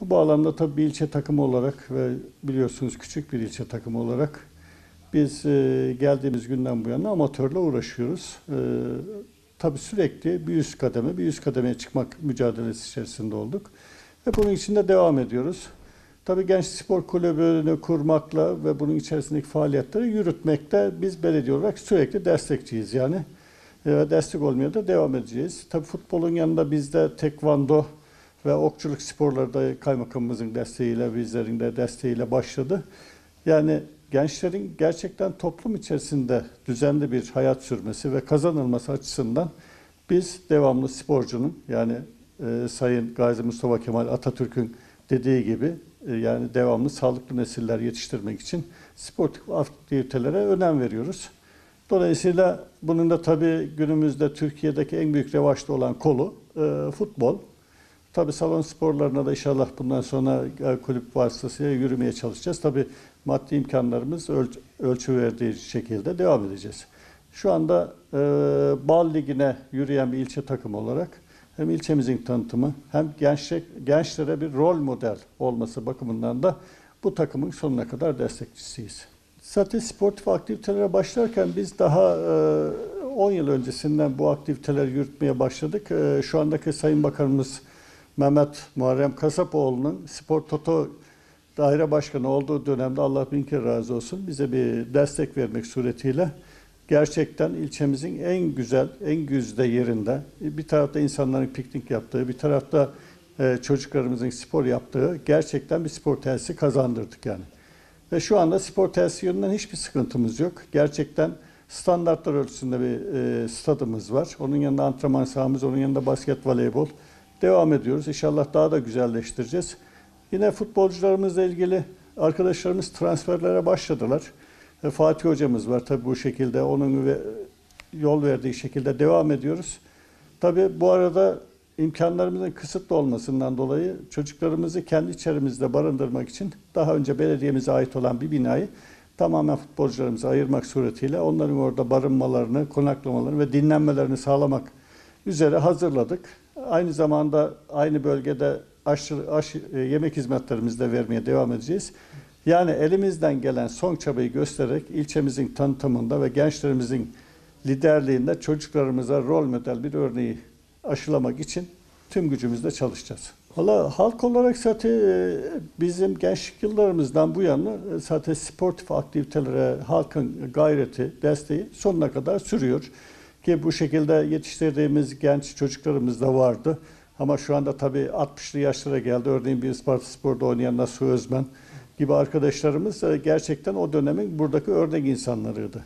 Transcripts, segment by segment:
Bu bağlamda tabii bir ilçe takımı olarak ve biliyorsunuz küçük bir ilçe takımı olarak biz e, geldiğimiz günden bu yana amatörle uğraşıyoruz. E, tabii sürekli bir üst kademe, bir üst kademeye çıkmak mücadelesi içerisinde olduk. Ve bunun için de devam ediyoruz. Tabii Genç Spor Kulübü'nü kurmakla ve bunun içerisindeki faaliyetleri yürütmekte biz belediye olarak sürekli destekçiyiz yani. E, destek olmaya da devam edeceğiz. Tabii futbolun yanında bizde tekvando ve okçuluk sporları da kaymakamımızın desteğiyle, bizlerin de desteğiyle başladı. Yani gençlerin gerçekten toplum içerisinde düzenli bir hayat sürmesi ve kazanılması açısından biz devamlı sporcunun yani e, Sayın Gazi Mustafa Kemal Atatürk'ün dediği gibi e, yani devamlı sağlıklı nesiller yetiştirmek için sportif aktivitelere önem veriyoruz. Dolayısıyla bunun da tabii günümüzde Türkiye'deki en büyük revaçta olan kolu e, futbol. Tabii salon sporlarına da inşallah bundan sonra e, kulüp vasıtasıyla yürümeye çalışacağız. Tabii maddi imkanlarımız öl- ölçü verdiği şekilde devam edeceğiz. Şu anda e, Bal Ligi'ne yürüyen bir ilçe takımı olarak hem ilçemizin tanıtımı hem gençlik, gençlere bir rol model olması bakımından da bu takımın sonuna kadar destekçisiyiz. Zaten sportif aktivitelere başlarken biz daha e, 10 yıl öncesinden bu aktiviteleri yürütmeye başladık. E, Şu andaki Sayın Bakanımız Mehmet Muharrem Kasapoğlu'nun Spor Toto daire başkanı olduğu dönemde Allah bin kere razı olsun bize bir destek vermek suretiyle gerçekten ilçemizin en güzel, en güzde yerinde bir tarafta insanların piknik yaptığı, bir tarafta e, çocuklarımızın spor yaptığı gerçekten bir spor tesisi kazandırdık yani. Ve şu anda spor tesisi yönünden hiçbir sıkıntımız yok. Gerçekten standartlar ölçüsünde bir e, stadımız var. Onun yanında antrenman sahamız, onun yanında basket, voleybol. Devam ediyoruz. İnşallah daha da güzelleştireceğiz. Yine futbolcularımızla ilgili arkadaşlarımız transferlere başladılar. E, Fatih hocamız var tabii bu şekilde onun ve yol verdiği şekilde devam ediyoruz. Tabii bu arada imkanlarımızın kısıtlı olmasından dolayı çocuklarımızı kendi içerimizde barındırmak için daha önce belediyemize ait olan bir binayı tamamen futbolcularımıza ayırmak suretiyle onların orada barınmalarını, konaklamalarını ve dinlenmelerini sağlamak üzere hazırladık. Aynı zamanda aynı bölgede aşı, aşı, e, yemek hizmetlerimizi de vermeye devam edeceğiz. Yani elimizden gelen son çabayı göstererek ilçemizin tanıtımında ve gençlerimizin liderliğinde çocuklarımıza rol model bir örneği aşılamak için tüm gücümüzle çalışacağız. Valla halk olarak zaten e, bizim gençlik yıllarımızdan bu yana e, zaten sportif aktivitelere halkın gayreti, desteği sonuna kadar sürüyor. Ki bu şekilde yetiştirdiğimiz genç çocuklarımız da vardı. Ama şu anda tabii 60'lı yaşlara geldi. Örneğin bir Isparta Spor'da oynayan Nasuh Özmen gibi arkadaşlarımız e, gerçekten o dönemin buradaki örnek insanlarıydı.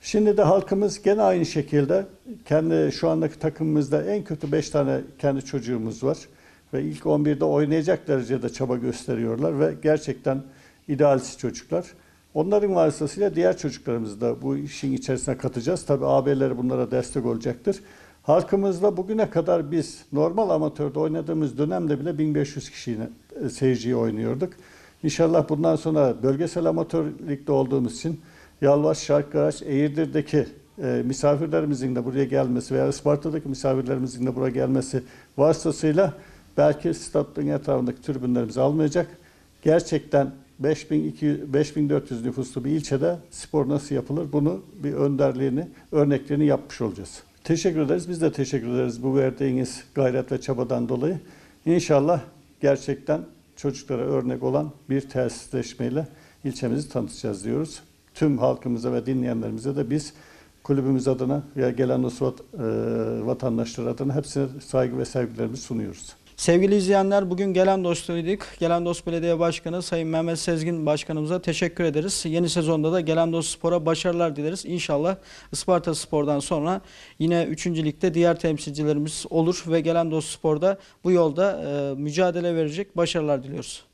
Şimdi de halkımız gene aynı şekilde kendi şu andaki takımımızda en kötü 5 tane kendi çocuğumuz var. Ve ilk 11'de oynayacak derecede çaba gösteriyorlar ve gerçekten idealist çocuklar. Onların vasıtasıyla diğer çocuklarımızı da bu işin içerisine katacağız. Tabii AB'leri bunlara destek olacaktır. Halkımızda bugüne kadar biz normal amatörde oynadığımız dönemde bile 1500 kişiyle e, seyirciyi oynuyorduk. İnşallah bundan sonra bölgesel amatör ligde olduğumuz için Yalvaç, Şarkıraç, Eğirdir'deki e, misafirlerimizin de buraya gelmesi veya Isparta'daki misafirlerimizin de buraya gelmesi vasıtasıyla belki stadın etrafındaki tribünlerimizi almayacak. Gerçekten 5200, 5400 nüfuslu bir ilçede spor nasıl yapılır bunu bir önderliğini, örneklerini yapmış olacağız. Teşekkür ederiz. Biz de teşekkür ederiz bu verdiğiniz gayret ve çabadan dolayı. İnşallah gerçekten çocuklara örnek olan bir tesisleşmeyle ilçemizi tanıtacağız diyoruz. Tüm halkımıza ve dinleyenlerimize de biz kulübümüz adına veya gelen vat, e, vatandaşlar adına hepsine saygı ve sevgilerimizi sunuyoruz. Sevgili izleyenler bugün Gelen Dost'taydık. Gelen Dost Belediye Başkanı Sayın Mehmet Sezgin Başkanımıza teşekkür ederiz. Yeni sezonda da Gelen Dost Spor'a başarılar dileriz. İnşallah Isparta Spor'dan sonra yine 3. ligde diğer temsilcilerimiz olur ve Gelen Dost Spor'da bu yolda e, mücadele verecek başarılar diliyoruz.